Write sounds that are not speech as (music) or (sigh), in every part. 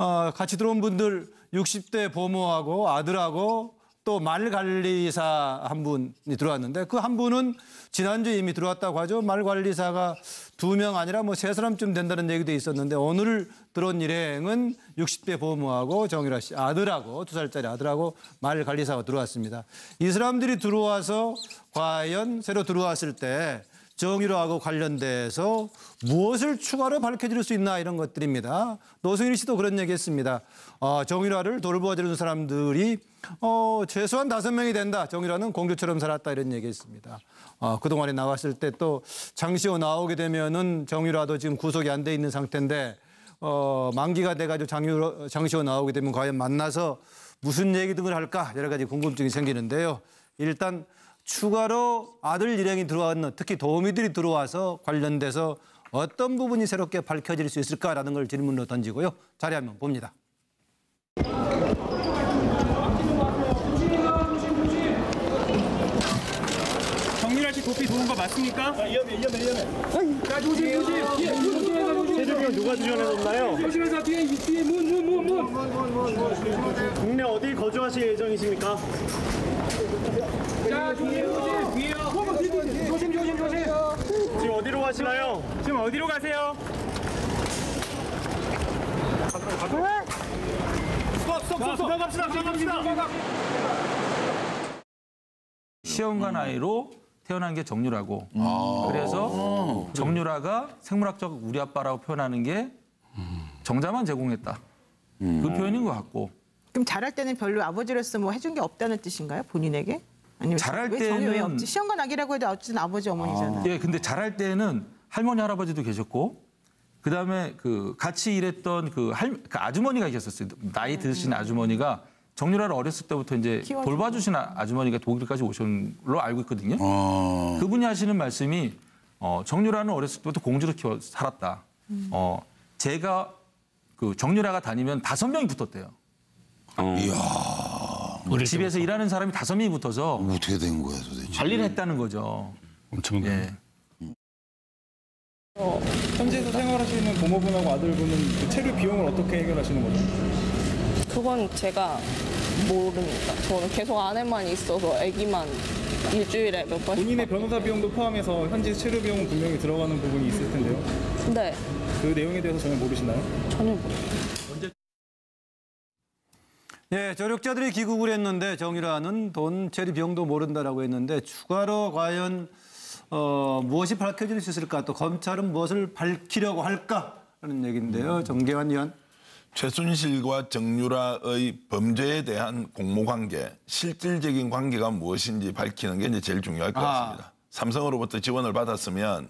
어, 같이 들어온 분들 60대 보모하고 아들하고 또 말관리사 한 분이 들어왔는데 그 한 분은 지난주에 이미 들어왔다고 하죠. 말관리사가 두 명 아니라 뭐 세 사람쯤 된다는 얘기도 있었는데 오늘 들어온 일행은 60대 보모하고 정유라 씨 아들하고 두 살짜리 아들하고 말관리사가 들어왔습니다. 이 사람들이 들어와서 과연 새로 들어왔을 때 정유라하고 관련돼서 무엇을 추가로 밝혀질 수 있나 이런 것들입니다. 노승일 씨도 그런 얘기했습니다. 어, 정유라를 돌보아주는 사람들이 어, 최소한 다섯 명이 된다. 정유라는 공주처럼 살았다 이런 얘기했습니다. 어, 그동안에 나왔을 때 또 장시호 나오게 되면은 정유라도 지금 구속이 안 돼 있는 상태인데 어, 만기가 돼가지고 장유, 장시호 나오게 되면 과연 만나서 무슨 얘기 등을 할까 여러 가지 궁금증이 생기는데요. 일단 추가로 아들 일행이 들어왔는 특히 도우미들이 들어와서 관련돼서 어떤 부분이 새롭게 밝혀질 수 있을까라는 걸 질문으로 던지고요. 자리 한번 봅니다. 정유라 씨 도피 도운 거 맞습니까? 위험해 위험해 위험해 자 조심 조심 문 뒤에 조심 세종이 누가 지원해줬나요? 조심해서 뒤에 뒤에 문 문 문 문 국내 어디 거주하실 예정이십니까? 자 조심 조심 뒤에요 조심 조심 조심 지금 어디로 가시나요? 지금 어디로 가세요? 스톱 스톱 스톱 스톱 갑시다 스톱 갑시다 시험관 아이로 태어난 게 정유라고. 그래서 정유라가 생물학적 우리 아빠라고 표현하는 게 정자만 제공했다. 그 표현인 것 같고. 그럼 자랄 때는 별로 아버지로서 뭐 해준 게 없다는 뜻인가요? 본인에게? 자랄 왜 정이 왜 때는- 없지? 시험관 아기라고 해도 어쨌든 아버지 어머니잖아요. 예, 근데 자랄 때는 할머니 할아버지도 계셨고 그다음에 그 같이 일했던 그, 할, 그 아주머니가 계셨어요. 나이 드신 아주머니가 정유라를 어렸을 때부터 이제 키워주고. 돌봐주신 아- 아주머니가 독일까지 오신 걸로 알고 있거든요. 그분이 하시는 말씀이 어, 정유라는 어렸을 때부터 공주로 키워 살았다. 어, 제가 그 정유라가 다니면 다섯 명이 붙었대요. 집에서 일하는 사람이 다섯 명이 붙어서 어떻게 된 거야 도대체? 관리를 했다는 거죠. 엄청 예. 현지에서 생활하시는 고모분하고 아들분은 그 체류 비용을 어떻게 해결하시는 거죠? 그건 제가 모릅니다. 저는 계속 안에만 있어서 아기만 일주일에 몇 번씩. 본인의 변호사 비용도 포함해서 현지 체류 비용은 분명히 들어가는 부분이 있을 텐데요. 네, 그 내용에 대해서 전혀 모르시나요? 전혀 모르 예, 조력자들이 귀국을 했는데 정유라는 돈 처리 비용도 모른다라고 했는데 추가로 과연 어, 무엇이 밝혀질 수 있을까? 또 검찰은 무엇을 밝히려고 할까? 하는 얘기인데요. 정계환 의원. 최순실과 정유라의 범죄에 대한 공모관계, 실질적인 관계가 무엇인지 밝히는 게 이제 제일 중요할 것 아. 같습니다. 삼성으로부터 지원을 받았으면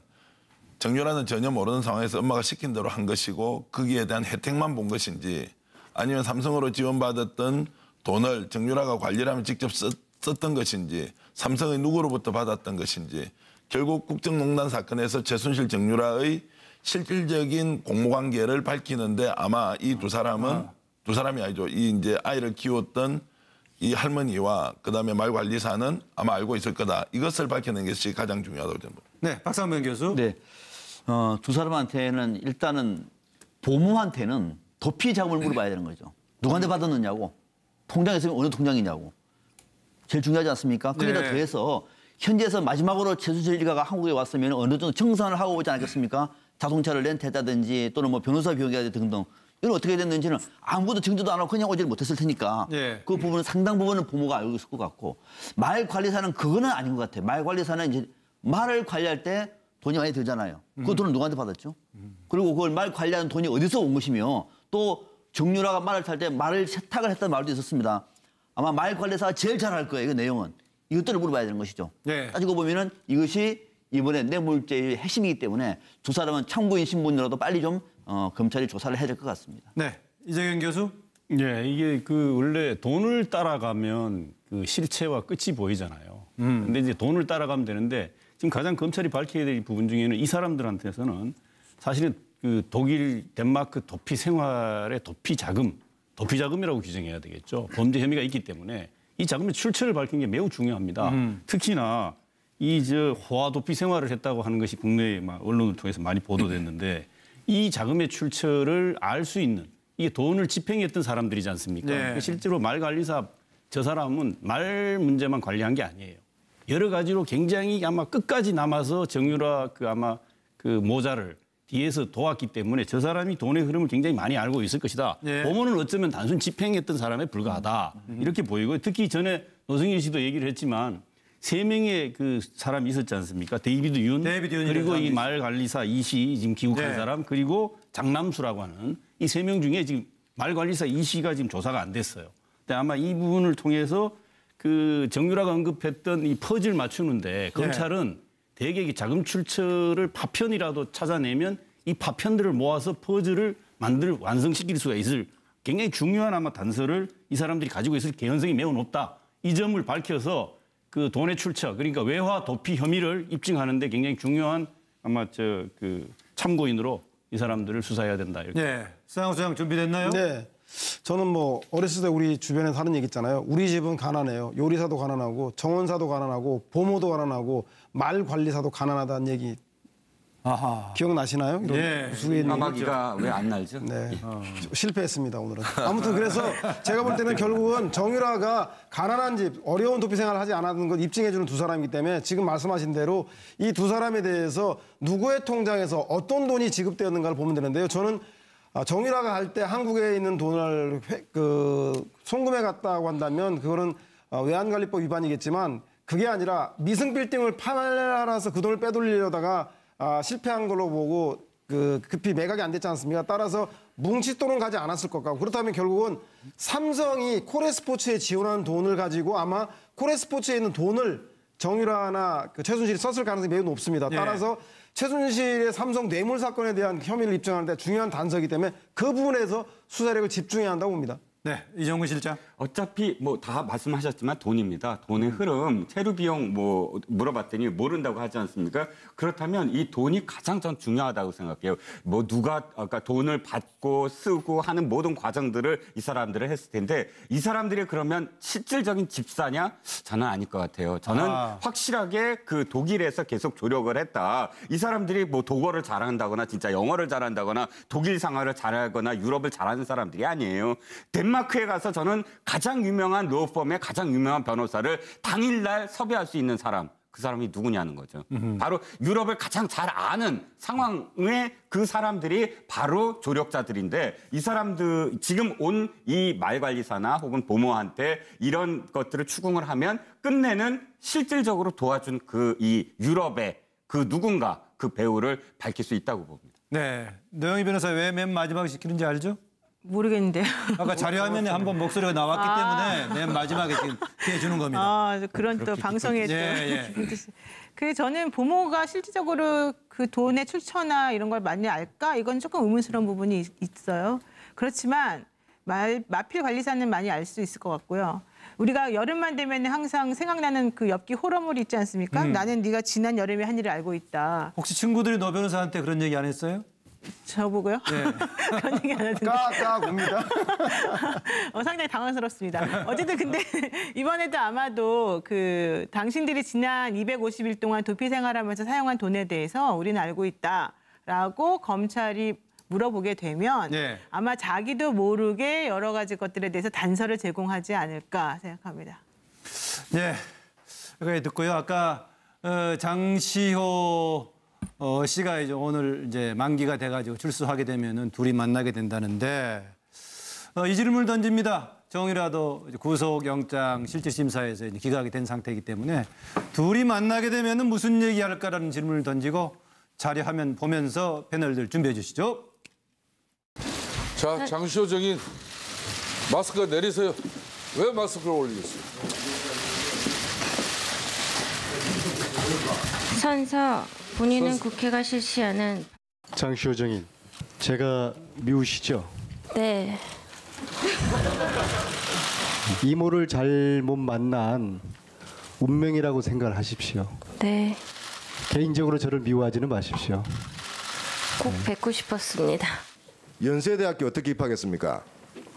정유라는 전혀 모르는 상황에서 엄마가 시킨 대로 한 것이고 거기에 대한 혜택만 본 것인지 아니면 삼성으로 지원받았던 돈을 정유라가 관리를 하면 직접 썼, 썼던 것인지 삼성의 누구로부터 받았던 것인지 결국 국정농단 사건에서 최순실 정유라의 실질적인 공모관계를 밝히는데 아마 이 두 사람은 두 사람이 아니죠. 이 이제 아이를 키웠던 이 할머니와 그다음에 말 관리사는 아마 알고 있을 거다. 이것을 밝혀내는 것이 가장 중요하다고 저는 봅니다. 네, 박상면 교수. 네. 어, 두 사람한테는 일단은 보모한테는 도피 자금을 물어봐야 되는 거죠. 누구한테 받았느냐고. 통장에 있으면 어느 통장이냐고. 제일 중요하지 않습니까? 거기다 네. 더해서 현지에서 마지막으로 최수실 일가가 한국에 왔으면 어느 정도 청산을 하고 오지 않겠습니까? 자동차를 렌트했다든지 또는 뭐 변호사 비용이라든지 등등. 이건 어떻게 됐는지는 아무것도 증거도 안 하고 그냥 오지를 못했을 테니까 예. 그 부분은 상당 부분은 부모가 알고 있을 것 같고 말 관리사는 그거는 아닌 것 같아요. 말 관리사는 이제 말을 관리할 때 돈이 많이 들잖아요. 그 돈을 누구한테 받았죠? 그리고 그걸 말 관리하는 돈이 어디서 온 것이며 또 정유라가 말을 탈 때 말을 세탁을 했다는 말도 있었습니다. 아마 말 관리사가 제일 잘할 거예요. 이 내용은. 이것들을 물어봐야 되는 것이죠. 네. 따지고 보면은 이것이 이번에 뇌물죄의 핵심이기 때문에 두 사람은 참고인 신분으로도 빨리 좀 어, 검찰이 조사를 해야 될 것 같습니다. 네, 이재경 교수. 예, 이게 그 원래 돈을 따라가면 그 실체와 끝이 보이잖아요. 근데 이제 돈을 따라가면 되는데 지금 가장 검찰이 밝혀야 될 부분 중에는 이 사람들한테서는 사실은 그 독일, 덴마크 도피 생활의 도피 자금, 도피 자금이라고 규정해야 되겠죠. 범죄 혐의가 있기 때문에 이 자금의 출처를 밝히는 게 매우 중요합니다. 특히나 이 저 호화 도피 생활을 했다고 하는 것이 국내 막 언론을 통해서 많이 보도됐는데 이 자금의 출처를 알 수 있는 이게 돈을 집행했던 사람들이지 않습니까? 네. 그러니까 실제로 말 관리사 저 사람은 말 문제만 관리한 게 아니에요. 여러 가지로 굉장히 아마 끝까지 남아서 정유라 그 아마 그 모자를 뒤에서 도왔기 때문에 저 사람이 돈의 흐름을 굉장히 많이 알고 있을 것이다. 예. 보면은 어쩌면 단순 집행했던 사람에 불과하다. 이렇게 보이고 특히 전에 노승일 씨도 얘기를 했지만 세 명의 그 사람이 있었지 않습니까? 데이비드 윤, 데이비드 그리고 이 말 관리사 이씨 지금 귀국한 네. 사람 그리고 장남수라고 하는 이 세 명 중에 지금 말 관리사 이씨가 지금 조사가 안 됐어요. 근데 아마 이 부분을 통해서 그 정유라가 언급했던 이 퍼즐 맞추는데 검찰은 대개 이 자금 출처를 파편이라도 찾아내면 이 파편들을 모아서 퍼즐을 만들 완성시킬 수가 있을 굉장히 중요한 아마 단서를 이 사람들이 가지고 있을 개연성이 매우 높다. 이 점을 밝혀서 그 돈의 출처 그러니까 외화 도피 혐의를 입증하는데 굉장히 중요한 아마 저 그 참고인으로 이 사람들을 수사해야 된다. 이렇게. 예. 수상 수장 준비됐나요? 네. 저는 뭐 어렸을 때 우리 주변에 사는 얘기 있잖아요. 우리 집은 가난해요. 요리사도 가난하고 정원사도 가난하고 보모도 가난하고 말 관리사도 가난하다는 얘기 아하. 기억나시나요? 이런 예. 우스갯 까마귀가 왜 안 날죠? 네. 실패했습니다, 오늘은. 아무튼 그래서 제가 볼 때는 결국은 정유라가 가난한 집, 어려운 도피 생활을 하지 않았는 걸 입증해주는 두 사람이기 때문에 지금 말씀하신 대로 이 두 사람에 대해서 누구의 통장에서 어떤 돈이 지급되었는가를 보면 되는데요. 저는 아, 정유라가 할때 한국에 있는 돈을 회- 그 송금해 갔다고 한다면 그거는 어, 외환관리법 위반이겠지만 그게 아니라 미승 빌딩을 팔아서 그 돈을 빼돌리려다가 아, 실패한 걸로 보고 그 급히 매각이 안 됐지 않습니까? 따라서 뭉칫돈은 가지 않았을 것 같고 그렇다면 결국은 삼성이 코레스포츠에 지원한 돈을 가지고 아마 코레스포츠에 있는 돈을 정유라나 그 최순실이 썼을 가능성이 매우 높습니다. 예. 따라서 최순실의 삼성 뇌물 사건에 대한 혐의를 입증하는데 중요한 단서이기 때문에 그 부분에서 수사력을 집중해야 한다고 봅니다. 네. 이정근 실장. 어차피 뭐 다 말씀하셨지만 돈입니다. 돈의 흐름, 체류 비용 뭐 물어봤더니 모른다고 하지 않습니까? 그렇다면 이 돈이 가장 전 중요하다고 생각해요. 뭐 누가 아까 돈을 받고 쓰고 하는 모든 과정들을 이 사람들을 했을 텐데 이 사람들이 그러면 실질적인 집사냐? 저는 아닐 것 같아요. 저는 아. 확실하게 그 독일에서 계속 조력을 했다. 이 사람들이 뭐 독어를 잘한다거나 진짜 영어를 잘한다거나 독일 상어를 잘하거나 유럽을 잘하는 사람들이 아니에요. 덴 마크에 가서 저는 가장 유명한 로펌의 가장 유명한 변호사를 당일날 섭외할 수 있는 사람. 그 사람이 누구냐는 거죠. 바로 유럽을 가장 잘 아는 상황의 그 사람들이 바로 조력자들인데 이 사람들 지금 온 이 말관리사나 혹은 보모한테 이런 것들을 추궁을 하면 끝내는 실질적으로 도와준 그 이 유럽의 그 누군가 그 배우를 밝힐 수 있다고 봅니다. 네. 노영희 변호사 왜 맨 마지막에 시키는지 알죠? 모르겠는데요. 아까 자료 화면에 한번 목소리가 나왔기 때문에 맨 마지막에 지금 해주는 겁니다. 아, 그런 또 방송에 또 예, 예. (laughs) 그 저는 부모가 실질적으로 그 돈의 출처나 이런 걸 많이 알까? 이건 조금 의문스러운 부분이 있- 있어요. 그렇지만 말, 마필 관리사는 많이 알 수 있을 것 같고요. 우리가 여름만 되면 항상 생각나는 그 엽기 호러물이 있지 않습니까? 음. 나는 네가 지난 여름에 한 일을 알고 있다. 혹시 친구들이 노 변호사한테 그런 얘기 안 했어요? 저보고요? 네. (laughs) 그런 얘기 안 하던데. 까까 봅니다. (laughs) 어, 상당히 당황스럽습니다. 어쨌든 근데 (laughs) 이번에도 아마도 그 당신들이 지난 250일 동안 도피 생활하면서 사용한 돈에 대해서 우리는 알고 있다라고 검찰이 물어보게 되면 예. 아마 자기도 모르게 여러 가지 것들에 대해서 단서를 제공하지 않을까 생각합니다. 네. 여기까지 듣고요. 아까 어, 장시호 어, 씨가 이제 오늘 이제 만기가 돼가지고 출소하게 되면은 둘이 만나게 된다는데 어, 이 질문을 던집니다. 정이라도 구속영장 실질심사에서 이제 기각이 된 상태이기 때문에 둘이 만나게 되면은 무슨 얘기할까라는 질문을 던지고 자료화면 보면서 패널들 준비해 주시죠. 자, 장시호 정인 마스크 내리세요. 왜 마스크를 올리겠어요? 선서 본인은 국회가 실시하는 장시호 정인, 제가 미우시죠? 네 이모를 잘못 만난 운명이라고 생각을 하십시오. 네, 개인적으로 저를 미워하지는 마십시오. 꼭 뵙고 싶었습니다. 연세대학교 어떻게 입학했습니까?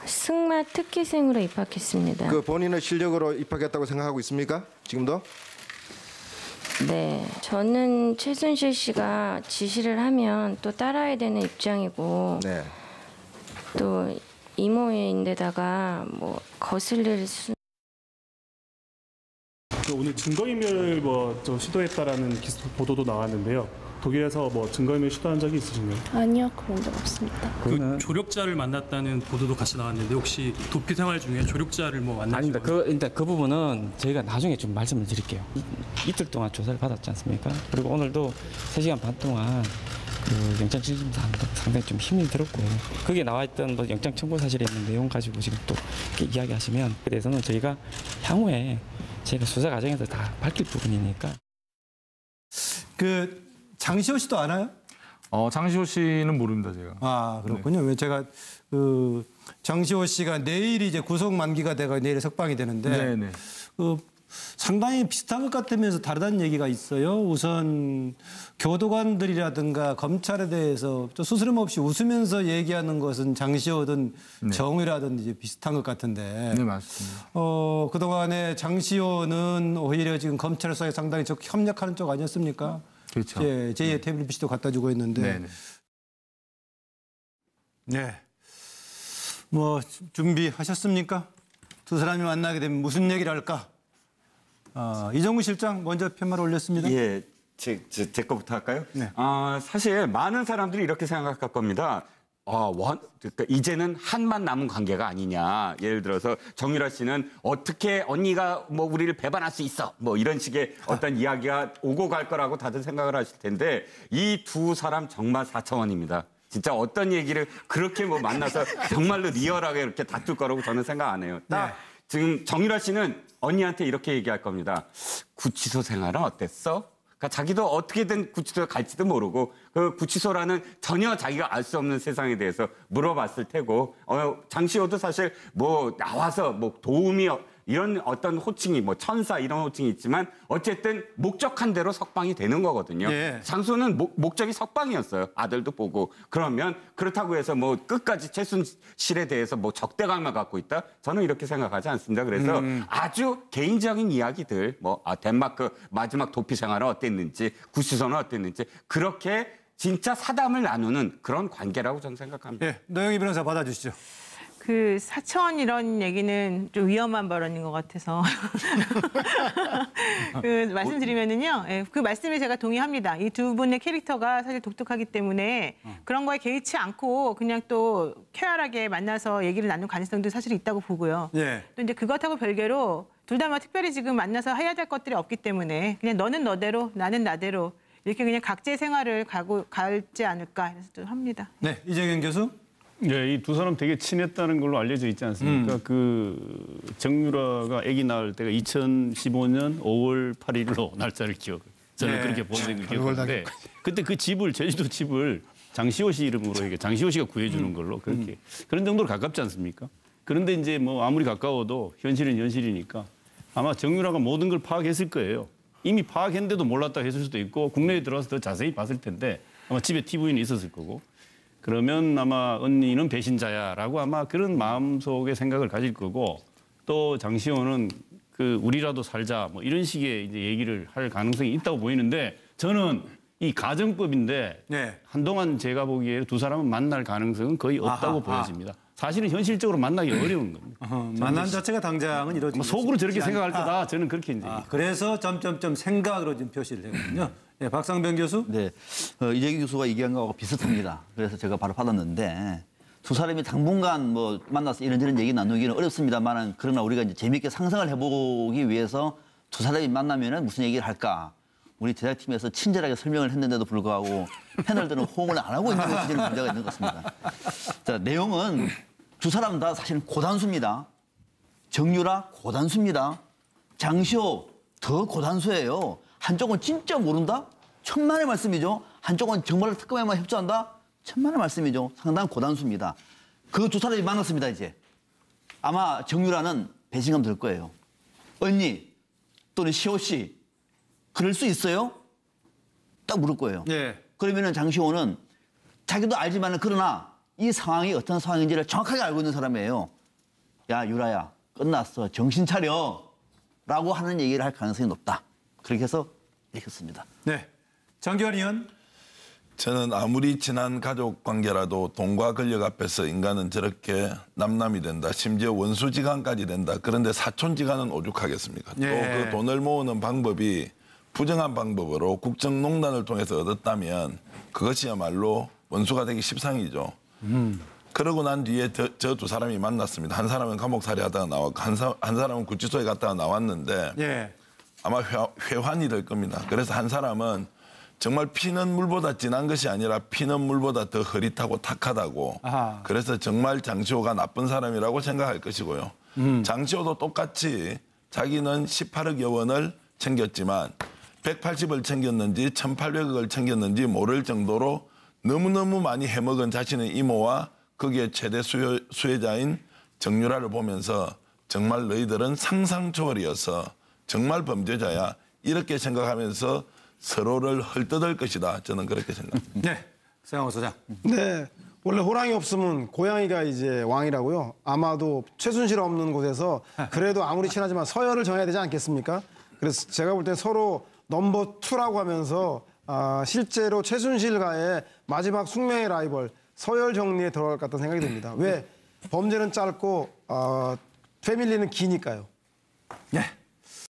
승마 특기생으로 입학했습니다. 그 본인의 실력으로 입학했다고 생각하고 있습니까? 지금도? 네, 저는 최순실 씨가 지시를 하면 또 따라야 되는 입장이고 네. 또 이모인데다가 뭐 거슬릴 수그 오늘 증거인멸 뭐 좀 시도했다라는 기사 보도도 나왔는데요. 독일에서 뭐 증거인멸 시도한 적이 있으신가요? 아니요, 그런 적 없습니다. 그 조력자를 만났다는 보도도 같이 나왔는데 혹시 도피 생활 중에 조력자를 뭐 만나신 아닙니다. 그 일단 그 부분은 저희가 나중에 좀 말씀을 드릴게요. 이, 이틀 동안 조사를 받았지 않습니까? 그리고 오늘도 3시간 반 동안 그 영장 질심사 상당히 좀 힘이 들었고 거기에 나와 있던 뭐 영장 청구 사실에 있는 내용 가지고 지금 또 이렇게 이야기하시면 그에 대해서는 저희가 향후에 저희가 수사 과정에서 다 밝힐 부분이니까 그 장시호 씨도 아나요? 어, 장시호 씨는 모릅니다, 제가. 아 그렇군요. 왜 제가 그 장시호 씨가 내일 이제 구속 만기가 돼가 내일 석방이 되는데 네, 네. 그 상당히 비슷한 것 같으면서 다르다는 얘기가 있어요. 우선 교도관들이라든가 검찰에 대해서 또 스스럼 없이 웃으면서 얘기하는 것은 장시호든 정의라든 이제 비슷한 것 같은데. 네, 맞습니다. 어 그동안에 장시호는 오히려 지금 검찰 수사에 상당히 적 협력하는 쪽 아니었습니까? 그렇죠. 예, 제2의 태블릿 PC도 갖다 주고 있는데. 네, 네. 네. 뭐 준비하셨습니까? 두 사람이 만나게 되면 무슨 얘기를 할까? 아, 이정우 실장 먼저 편말 올렸습니다. 예, 제, 제, 제 거부터 할까요? 네. 아, 사실 많은 사람들이 이렇게 생각할 겁니다. 아, 원, 그러니까 이제는 한만 남은 관계가 아니냐. 예를 들어서 정유라 씨는 어떻게 언니가 뭐 우리를 배반할 수 있어. 뭐 이런 식의 어떤 이야기가 오고 갈 거라고 다들 생각을 하실 텐데 이 두 사람 정말 사차원입니다. 진짜 어떤 얘기를 그렇게 뭐 만나서 (laughs) 정말로 리얼하게 이렇게 다툴 거라고 저는 생각 안 해요. 딱 지금 정유라 씨는 언니한테 이렇게 얘기할 겁니다. 구치소 생활은 어땠어? 그러니까 자기도 어떻게든 구치소에 갈지도 모르고 그 구치소라는 전혀 자기가 알 수 없는 세상에 대해서 물어봤을 테고 어, 장시호도 사실 뭐 나와서 뭐 도움이 어- 이런 어떤 호칭이 뭐 천사 이런 호칭이 있지만 어쨌든 목적한 대로 석방이 되는 거거든요. 예. 장소는 목, 목적이 석방이었어요. 아들도 보고 그러면 그렇다고 해서 뭐 끝까지 최순실에 대해서 뭐 적대감을 갖고 있다? 저는 이렇게 생각하지 않습니다. 그래서 음. 아주 개인적인 이야기들 뭐 아, 덴마크 마지막 도피 생활은 어땠는지 구시소는 어땠는지 그렇게 진짜 사담을 나누는 그런 관계라고 저는 생각합니다. 예, 노영희 변호사 받아주시죠. 그 사천 이런 얘기는 좀 위험한 발언인 것 같아서 (laughs) 그 말씀드리면은요, 예, 그 말씀에 제가 동의합니다. 이 두 분의 캐릭터가 사실 독특하기 때문에 그런 거에 개의치 않고 그냥 또 쾌활하게 만나서 얘기를 나눌 가능성도 사실 있다고 보고요. 예. 또 이제 그것하고 별개로 둘다 뭐 특별히 지금 만나서 해야 될 것들이 없기 때문에 그냥 너는 너대로 나는 나대로 이렇게 그냥 각자의 생활을 가고 갈지 않을까 해서 좀 합니다. 네, 이정현 교수. 네, 이 두 사람 되게 친했다는 걸로 알려져 있지 않습니까? 그 정유라가 아기 낳을 때가 2015년 5월 8일로 날짜를 기억. 저는 네. 그렇게 본다 기억하는데 그때 그 집을 제주도 집을 장시호 씨 이름으로 이게 장시호 씨가 구해주는 음. 걸로 그렇게 그런 정도로 가깝지 않습니까? 그런데 이제 뭐 아무리 가까워도 현실은 현실이니까 아마 정유라가 모든 걸 파악했을 거예요. 이미 파악했는데도 몰랐다 했을 수도 있고 국내에 들어와서 더 자세히 봤을 텐데 아마 집에 TV는 있었을 거고 그러면 아마 언니는 배신자야라고 아마 그런 마음속의 생각을 가질 거고 또 장시호는 그 우리라도 살자 뭐 이런 식의 이제 얘기를 할 가능성이 있다고 보이는데 저는 이 가정법인데 네. 한동안 제가 보기에 두 사람은 만날 가능성은 거의 없다고 아하, 보여집니다. 사실은 현실적으로 만나기 어려운 겁니다. 어, 만남 자체가 당장은 이루어지지 뭐 속으로 저렇게. 생각할 거다. 저는 그렇게 이제 아, 그래서 점점점 생각으로 지금 표시를 했거든요. 예, 박상병 교수. 네, 어, 이재기 교수가 얘기한 거하고 비슷합니다. 그래서 제가 바로 받았는데 두 사람이 당분간 뭐 만나서 이런저런 얘기 나누기는 어렵습니다만 그러나 우리가 이제 재미있게 상상을 해보기 위해서 두 사람이 만나면은 무슨 얘기를 할까? 우리 제작팀에서 친절하게 설명을 했는데도 불구하고 패널들은 호응을 안 하고 있는 것이 지금 문제가 있는 것 같습니다. 자, 내용은 두 사람 다 사실 고단수입니다. 정유라 고단수입니다. 장시호 더 고단수예요. 한쪽은 진짜 모른다? 천만의 말씀이죠. 한쪽은 정말 특검에만 협조한다? 천만의 말씀이죠. 상당한 고단수입니다. 그 두 사람이 만났습니다, 이제. 아마 정유라는 배신감 들 거예요. 언니 또는 시호 씨, 그럴 수 있어요? 딱 물을 거예요. 예. 그러면은 장시호는 자기도 알지만은 그러나 이 상황이 어떤 상황인지를 정확하게 알고 있는 사람이에요. 야, 유라야, 끝났어. 정신 차려. 라고 하는 얘기를 할 가능성이 높다. 그렇게 해서 읽혔습니다. 네. 정기환 의원. 저는 아무리 친한 가족 관계라도 돈과 권력 앞에서 인간은 저렇게 남남이 된다. 심지어 원수지간까지 된다. 그런데 사촌지간은 오죽하겠습니까? 예. 또그 돈을 모으는 방법이 부정한 방법으로 국정농단을 통해서 얻었다면 그것이야말로 원수가 되기 십상이죠. 그러고 난 뒤에 저 두 사람이 만났습니다. 한 사람은 감옥살이 하다가 나왔고 한, 사, 한 사람은 구치소에 갔다가 나왔는데 예. 아마 회, 회환이 될 겁니다. 그래서 한 사람은 정말 피는 물보다 진한 것이 아니라 피는 물보다 더 흐릿하고 탁하다고. 아하. 그래서 정말 장시호가 나쁜 사람이라고 생각할 것이고요. 장시호도 똑같이 자기는 18억 여 원을 챙겼지만 180을 챙겼는지 1,800억을 챙겼는지 모를 정도로 너무너무 많이 해먹은 자신의 이모와 거기에 최대 수요, 수혜자인 정유라를 보면서 정말 너희들은 상상 초월이어서 정말 범죄자야 이렇게 생각하면서 서로를 헐뜯을 것이다 저는 그렇게 생각합니다. 네, 세강호 소장. 네. 원래 호랑이 없으면 고양이가 이제 왕이라고요. 아마도 최순실 없는 곳에서 그래도 아무리 친하지만 서열을 정해야 되지 않겠습니까? 그래서 제가 볼 때 서로 넘버 투라고 하면서 아, 실제로 최순실과의 마지막 숙명의 라이벌 서열 정리에 들어갈 것 같다는 생각이 듭니다. 왜? 범죄는 짧고 어, 패밀리는 기니까요. 네,